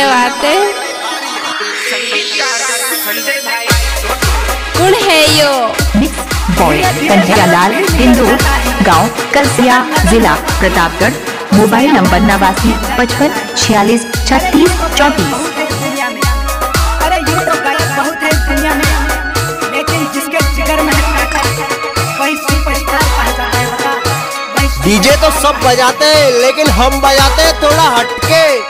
ये बातें कौन है यो? लाल इंदौर गाँव कलसिया जिला प्रतापगढ़। मोबाइल नंबर नवासी पचपन छियालीस छत्तीस चौंतीस। डीजे तो सब बजाते हैं लेकिन हम बजाते हैं थोड़ा हटके।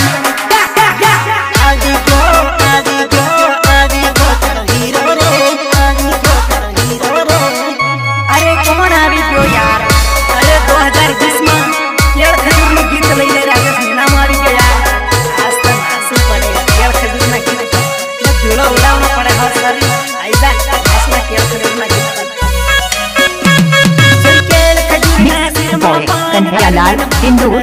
सिंधियालाल इंदौर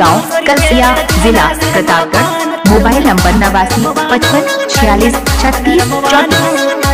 गाँव कसिया जिला प्रतापगढ़। मोबाइल नंबर नवासी पचपन छियालीस छत्तीस चौबीस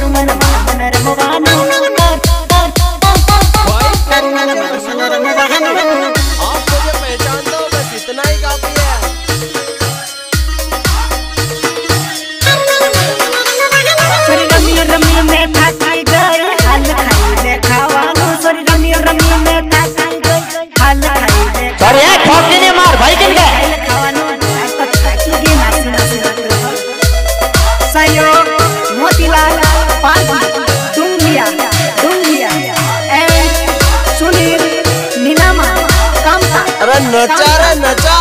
नचा रे नचा।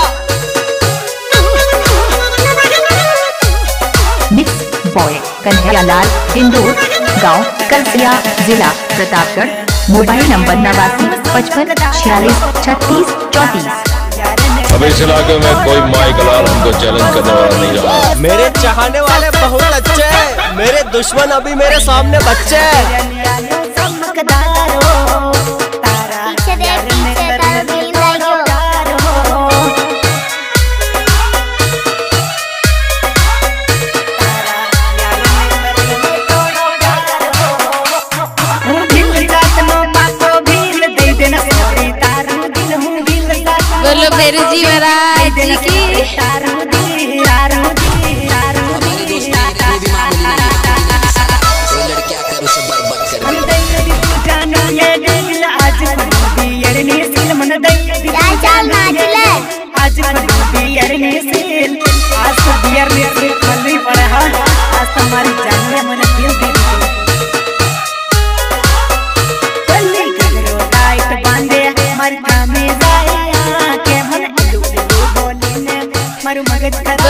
मिक्स बॉय कन्हैयालाल इंदौर गाँव कलसिया जिला प्रतापगढ़। मोबाइल नंबर नवासी पचपन छियालीस छत्तीस चौतीस। अब इस इलाके में कोई माइक लाल हमको चैलेंज करने वाला नहीं रहा। मेरे चाहने वाले बहुत अच्छे हैं। मेरे दुश्मन अभी मेरे सामने बच्चे हैं। तारू दी तारू दी तारू दी तारू दी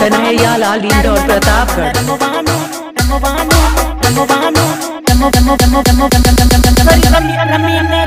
कन्हैया लाल इंदौर प्रतापगढ़ रम्मी हमने